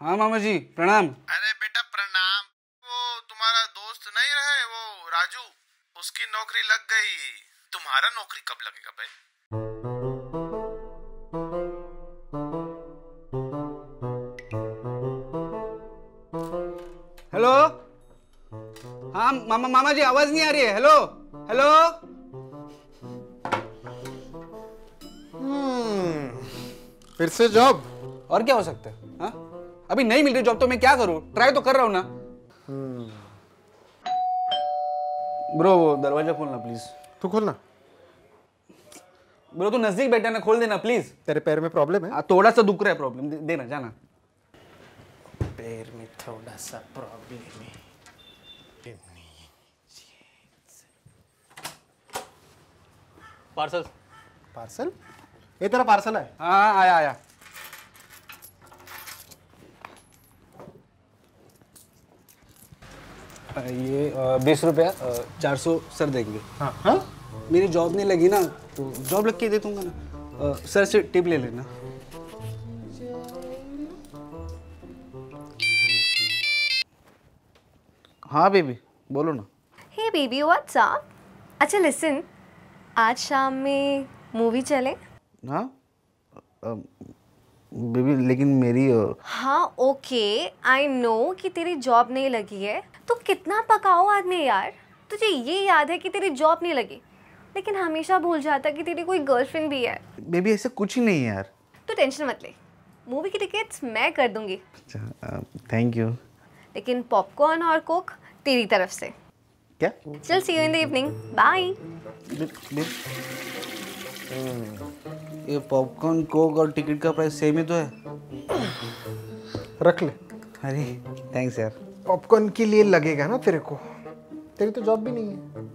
हाँ मामा जी प्रणाम। अरे बेटा प्रणाम। वो तुम्हारा दोस्त नहीं रहे वो राजू उसकी नौकरी लग गई। तुम्हारा नौकरी कब लगेगा भाई? हेलो? हाँ मामा मामा जी आवाज़ नहीं आ रही है। हेलो? हेलो? फिर से जॉब? और क्या हो सकता है हाँ? अभी नहीं मिल रही जॉब तो मैं क्या करूँ? ट्राई तो कर रहा हूँ ना। ब्रो वो दरवाज़ा खोलना प्लीज़ तू खोलना ब्रो तू नज़दीक बैठा ना खोल देना प्लीज़ तेरे पैर में प्रॉब्लम है। थोड़ा सा दुख रहा है प्रॉब्लम दे, देना जाना। पैर में थोड़ा सा। प्रॉब्लम है पार्सल पार्सल ये तेरा पार्सल है हाँ? हाँ आया आया। ये बीस रुपया चार सौ सर देंगे। हाँ। हाँ? मेरी जॉब नहीं लगी ना तो जॉब लग के दे दूँगा ना। सर से टिप ले लेना। हाँ बेबी बोलो ना। हे बेबी व्हाट्स अप अच्छा लिसन आज शाम में मूवी चले। हाँ? बेबी लेकिन मेरी हाँ ओके आई नो कि तेरी जॉब नहीं लगी है। तो कितना पकाओ आदमी यार? तुझे ये याद है कि तेरी जॉब नहीं लगी। लेकिन हमेशा भूल जाता कि तेरी कोई गर्लफ्रेंड भी है। बेबी ऐसा कुछ ही नहीं है यार। तो टेंशन मत ले। मूवी की टिकट्स मैं कर दूँगी। अच्छा थैंक यू लेकिन पॉपकॉर्न और कोक तेरी तरफ़ से। क्या? चल see you in the evening bye ये पॉपकॉर्न कोक और टिकट का प्राइस सेम ही तो है। रख ले। अरे थैंक्स यार। पॉपकॉर्न के लिए लगेगा ना तेरे को। तेरी तो जॉब भी नहीं है।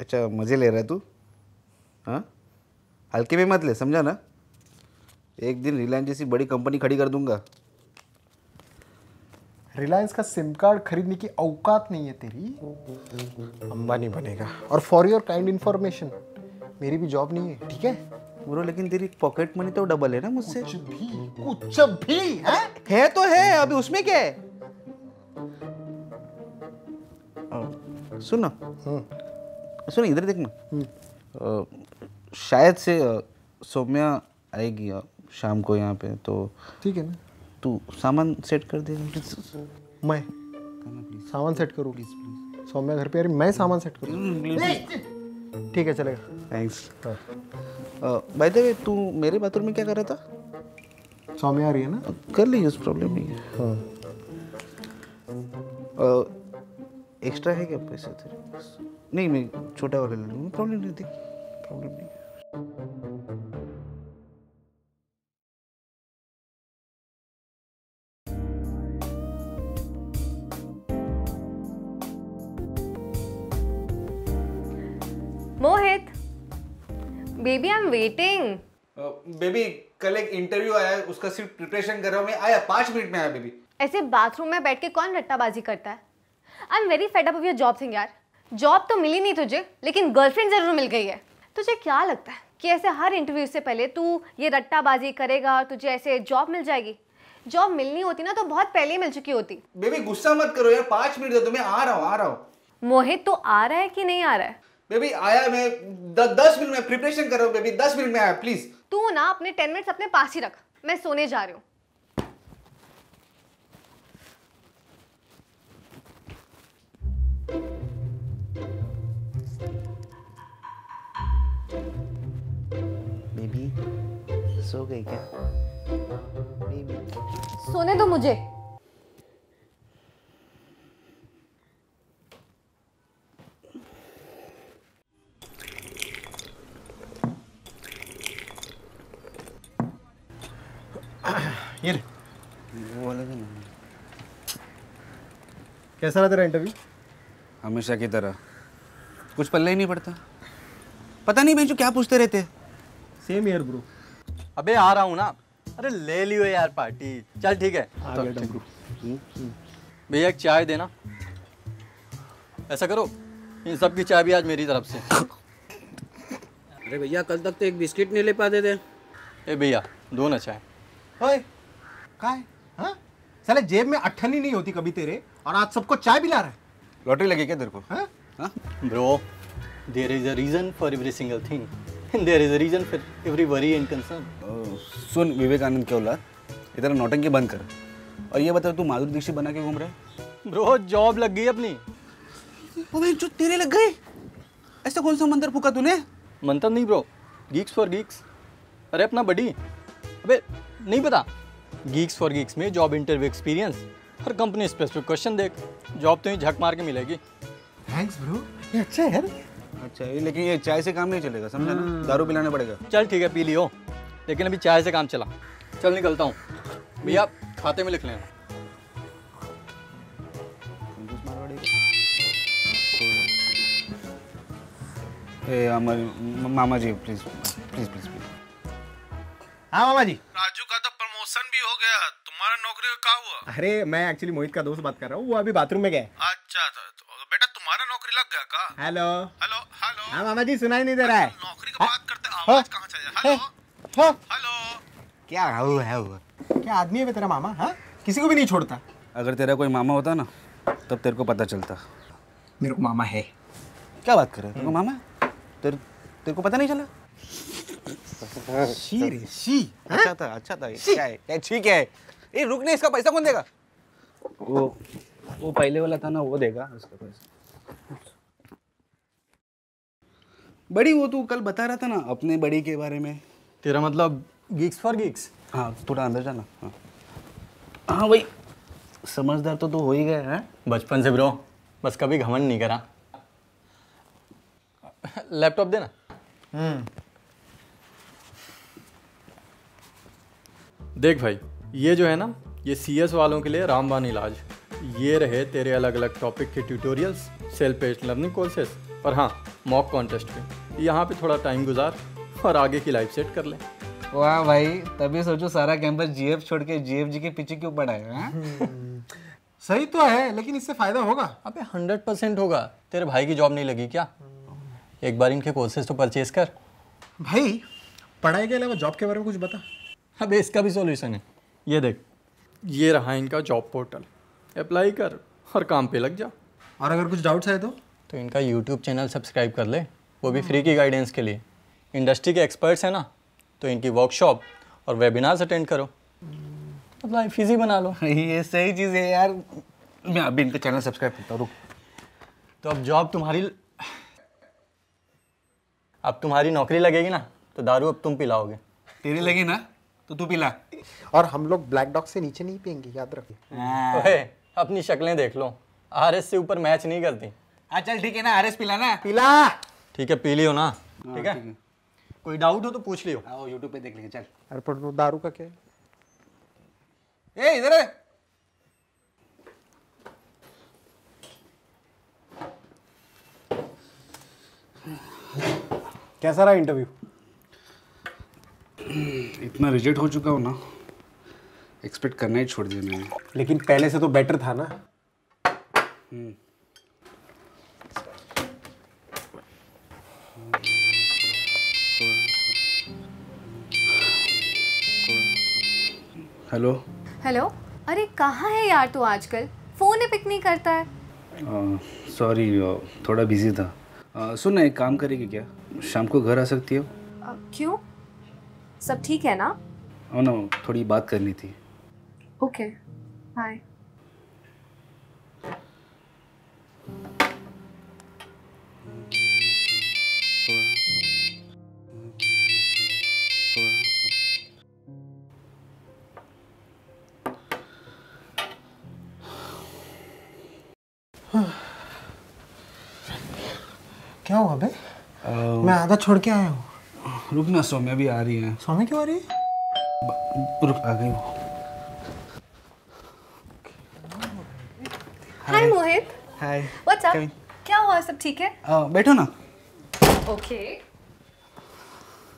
अच्छा मज़े ले रहा है तू? हाँ? हल्के में मत ले समझा ना? एक दिन रिलायंस जैसी बड़ी कंपनी खड़ी कर दूँगा। रिलायंस का सिम कार्ड खरीदने की औकात नहीं है तेरी। अंबानी बनेगा। और फॉर योर काइंड इंफॉर्मेशन मेरी भी जॉब नहीं है ठीक है? ब्रो लेकिन तेरी पॉकेट मनी तो डबल है ना मुझसे? कुछ भी कुछ भी है? है तो है अभी उसमें क्या है? सुन ना। सुन इधर देखना शायद से सौम्या आएगी शाम को यहाँ पे तो ठीक है ना? तू सामान सेट कर दे मैं? सामान सेट करूँ? प्लीज़ सौम्या घर पे रही मैं सामान सेट करूँ? ठीक है चलेगा। थैंक्स बाय द वे तू मेरे बाथरूम में क्या कर रहा था? स्वामी आ रही है ना? कर ली उस प्रॉब्लम नहीं है। हाँ। एक्स्ट्रा है क्या पैसे तेरे नहीं मैं छोटा वाला ले लूँगा प्रॉब्लम नहीं थी। प्रॉब्लम नहीं मोहित वेटिंग बेबी कल एक इंटरव्यू आया उसका सिर्फ़ प्रिपरेशन कर रहा हूँ मैं। आया पाँच मिनट में आया बेबी ऐसे बाथरूम में बैठ के कौन रट्टाबाजी करता है? I am very fed up of your job thing यार। जॉब तो मिली नहीं तुझे लेकिन गर्लफ्रेंड ज़रूर मिल गई है। तुझे क्या लगता है कि ऐसे हर इंटरव्यू से पहले तू ये रट्टाबाजी करेगा और तुझे ऐसे जॉब मिल जाएगी? जॉब मिलनी होती ना तो बहुत पहले ही मिल चुकी होती। बेबी गुस्सा मत करो यार पाँच मिनट दे मैं आ रहा हूँ आ रहा हूँ। मोहित तो आ रहा है कि नहीं आ रहा है? बेबी आया मैं द, दस मिनट में प्रिपरेशन कर रहा हूँ बेबी दस मिनट में आया प्लीज़ तू ना अपने टेन मिनट्स अपने पास ही रख। मैं सोने जा रही हूँ। बेबी सो गई क्या? बेबी सोने दो मुझे। ये ले। वो वाला था ना कैसा रहा तेरा इंटरव्यू हमेशा की तरह। कुछ पल्ले ही नहीं पड़ता। पता नहीं जो क्या पूछते रहते सेम ईयर ब्रो अबे आ रहा हूँ ना। अरे ले लियो यार पार्टी। चल ठीक है। आ गया डमरू भैया एक चाय देना। ऐसा करो इन सब की चाय भी आज मेरी तरफ़ से। अरे भैया कल तक तो एक बिस्किट नहीं ले पाते थे। ए भैया दो ना चाय। ओए कहा हाँ? साले जेब में अट्ठनी नहीं होती कभी तेरे और आज सबको चाय पिला रहा है। लॉटरी लगी क्या तेरे को? हाँ? हाँ? Bro, there is a reason for every single thing. And there is a reason for every worry and concern. ओ, सुन विवेकानंद के औलाद ये तेरा नौटंकी बंद कर। और ये बता तू माधुरी दीक्षित बना के घूम रहा है? Bro, job लग गई अपनी। अबे जो तेरे लग गए ऐसा कौन सा मंदिर फूका तूने? मंत्र नहीं ब्रो। गीक्स फॉर गीक्स अरे अपना बडी अबे नहीं पता? गीक्स फॉर गीक्स में जॉब इंटरव्यू एक्सपीरियंस हर कंपनी स्पेसिफिक क्वेश्चन देख जॉब तो ही झक मार के मिलेगी। थैंक्स ब्रो ये अच्छा है अच्छा ये लेकिन ये चाय से काम नहीं चलेगा समझा ना? दारू पिलाना पड़ेगा। चल ठीक है पी लियो। लेकिन अभी चाय से काम चला। चल निकलता हूँ। भैया खाते में लिख लेना। ए मामा जी प्लीज़ प्लीज़ प्लीज़ प्लीज़ हाँ मामा जी। राजू का तो प्रमोशन भी हो गया। तुम्हारा नौकरी का क्या हुआ? अरे मैं एक्चुअली मोहित का दोस्त बात कर रहा हूँ। वो अभी बाथरूम में गया अच्छा तो, तो बेटा तुम्हारा नौकरी लग गया का हेलो हेलो हेलो हाँ मामा जी सुनाई नहीं दे रहा है। नौकरी की बात करते आवाज़ कहाँ चले हेलो हाँ। हेलो क्या हुआ है हुआ? क्या आदमी है तेरा मामा हाँ? किसी को भी नहीं छोड़ता। अगर तेरा कोई मामा होता ना तब तेरे को पता चलता। मेरे को मामा है। क्या बात कर रहे हो? तेरे को मामा तेरे तेरे को पता नहीं चला? शी रे शी अच्छा था अच्छा था क्या है? ठीक है। ये रुक नहीं इसका पैसा कौन देगा? वो वो पहले वाला था ना वो देगा उसका पैसा। बड़ी वो तू कल बता रहा था ना अपने बड़ी के बारे में। तेरा मतलब गीक्स फॉर गीक्स हाँ थोड़ा अंदर जाना हाँ। हाँ भाई समझदार तो तू हो ही गया है? बचपन से ब्रो बस कभी घमंड नहीं करा। लैपटॉप देना? देख भाई ये जो है ना ये सी एस वालों के लिए रामबान इलाज। ये रहे तेरे अलग अलग टॉपिक के tutorials self paced learning courses और हाँ मॉक कॉन्टेस्ट पे यहाँ पे थोड़ा टाइम गुजार और आगे की लाइफ सेट कर ले। वाह भाई तभी सोचो सारा कैंपस जीएफ छोड़ के जीएफ जी के पीछे क्यों पड़ा है हाँ? सही तो है लेकिन इससे फ़ायदा होगा। अबे हंड्रेड परसेंट होगा। तेरे भाई की जॉब नहीं लगी क्या? एक बार इनके कोर्सेज तो परचेज कर। भाई पढ़ाई के अलावा जॉब के बारे में कुछ बता। अबे इसका भी सॉल्यूशन है। ये देख। ये रहा इनका जॉब पोर्टल अप्लाई कर और काम पे लग जा। और अगर कुछ डाउट्स आए तो? तो इनका यूट्यूब चैनल सब्सक्राइब कर ले। वो भी फ्री की गाइडेंस के लिए। इंडस्ट्री के एक्सपर्ट्स हैं ना तो इनकी वर्कशॉप और वेबिनार्स अटेंड करो। मतलब लाइफ ईजी बना लो। ये सही चीज़ है यार। मैं अभी इनका चैनल सब्सक्राइब करता हूँ रुक। तो अब जॉब तुम्हारी अब तुम्हारी नौकरी लगेगी ना तो दारू अब तुम पिलाओगे। तेरी लगी ना? तो तू पिला। और हम लोग ब्लैक डॉग से नीचे नहीं पियेंगे याद रखिए। अपनी शक्लें देख लो। आर एस से ऊपर मैच नहीं करती। हाँ चल ठीक है ना आरएस पिला ना? पिला। ठीक है पी लियो ना? ठीक है? कोई डाउट हो तो पूछ लियो। आओ यूट्यूब पे देख लेंगे चल। अरे पर दारू का क्या ए इधर है। कैसा रहा इंटरव्यू इतना रिजेक्ट हो चुका हूँ ना एक्सपेक्ट करना ही छोड़ दिया मैंने। लेकिन पहले से तो बेटर था ना। हेलो। हेलो। अरे कहाँ है यार तू आजकल? फ़ोन ही पिक नहीं करता है। सॉरी थोड़ा बिज़ी था। अ, सुन ना एक काम करेगी क्या? शाम को घर आ सकती हो? क्यों? सब ठीक है ना? हो ना थोड़ी बात करनी थी। ओके बाय क्या हुआ बे? अ, मैं आधा छोड़ के आया हूँ। रुक ना सौम्या भी आ रही है। स्वामी क्यों आ रही है? रुक आ गई वो। हाय मोहित हाय व्हाट्स अप क्या हुआ सब ठीक है? आ, बैठो ना। ओके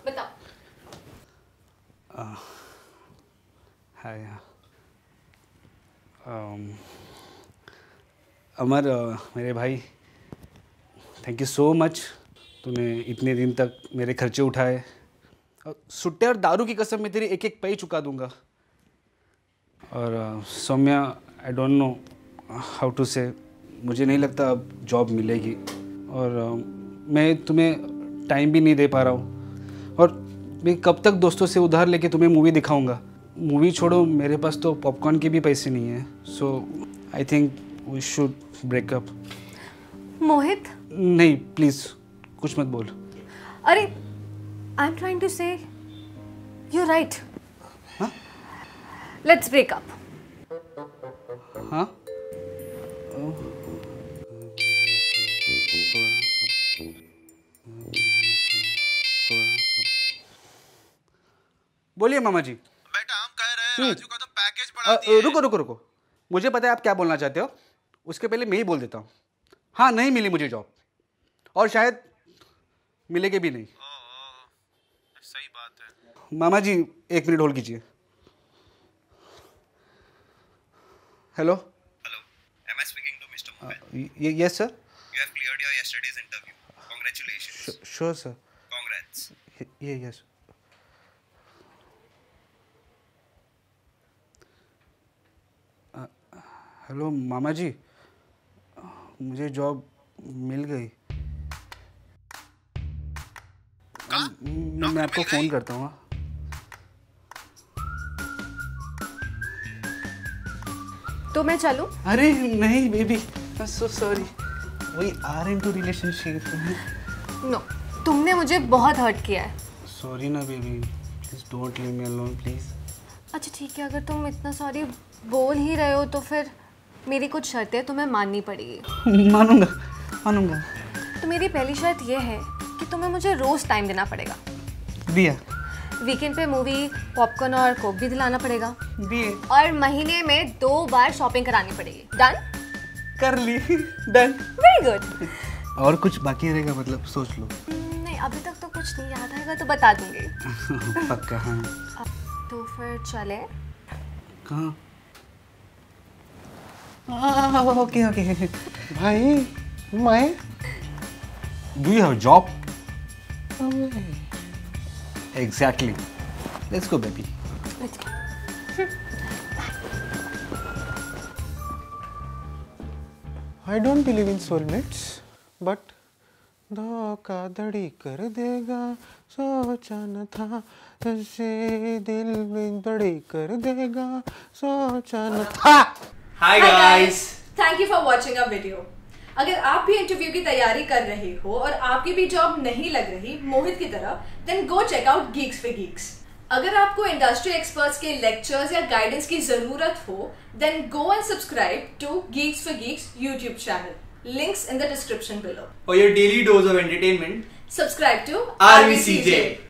बताओ। हाय um, अमर मेरे भाई थैंक यू सो मच तूने इतने दिन तक मेरे खर्चे उठाए। और सुट्टे और दारू की कसम मैं तेरी एक एक पे चुका दूँगा। और Saumya I don't know how to say मुझे नहीं लगता अब जॉब मिलेगी। और मैं तुम्हें टाइम भी नहीं दे पा रहा हूँ। और मैं कब तक दोस्तों से उधार लेके तुम्हें मूवी दिखाऊँगा? मूवी छोड़ो मेरे पास तो पॉपकॉर्न के भी पैसे नहीं हैं। So I think we should break up Mohit? नहीं प्लीज़ कुछ मत बोल। अरे I am trying to say you right let's break up हाँ? बोलिए मामा जी बेटा हम कह रहे हैं राजू का तो पैकेज बढ़ा दिए रुको रुको रुको। मुझे पता है आप क्या बोलना चाहते हो। उसके पहले मैं ही बोल देता हूँ। हाँ नहीं मिली मुझे जॉब और शायद मिलेंगे भी नहीं। सही बात है। मामा जी एक मिनट होल्ड कीजिए। Hello? Hello am I speaking to mister Mohan yes sir you have cleared your yesterday's interview congratulations sure sir congrats ये यस हेलो uh, मामा जी। मुझे जॉब मिल गई। म- मैं आपको फ़ोन करता हूँ हाँ। तो मैं चलूँ? अरे नहीं baby so sorry we are into relationship no तुमने मुझे बहुत हर्ट किया है। सॉरी ना baby please don't leave me alone please अच्छा ठीक है अगर तुम इतना सॉरी बोल ही रहे हो तो फिर मेरी कुछ शर्तें तुम्हें माननी पड़ेगी। मानूँगा मानूँगा। तो मेरी पहली शर्त ये है कि तुम्हें मुझे रोज़ टाइम देना पड़ेगा। दिया। वीकेंड पे मूवी पॉपकॉर्न और कोक भी दिलाना पड़ेगा। दिए। और महीने में दो बार शॉपिंग करानी पड़ेगी। डन कर ली। डन वेरी गुड और कुछ बाकी रहेगा मतलब सोच लो। नहीं अभी तक तो कुछ नहीं याद आएगा तो बता दूँगी। पक्का हाँ। तो फिर चले। कहाँ? Okay okay. भाई मैं do you have job exactly let's go baby I don't believe in soulmates but धोखाधड़ी कर देगा सोचा न था तुझसे दिल में बड़ी कर देगा सोचा न था hi guys thank you for watching a video अगर आप भी इंटरव्यू की तैयारी कर रहे हो और आपकी भी जॉब नहीं लग रही मोहित की तरह then go check out Geeks for Geeks अगर आपको इंडस्ट्री एक्सपर्ट्स के लेक्चर्स या गाइडेंस की ज़रूरत हो then go and subscribe to Geeks for Geeks YouTube channel links in the description below For your daily dose of entertainment, subscribe to RVCJ.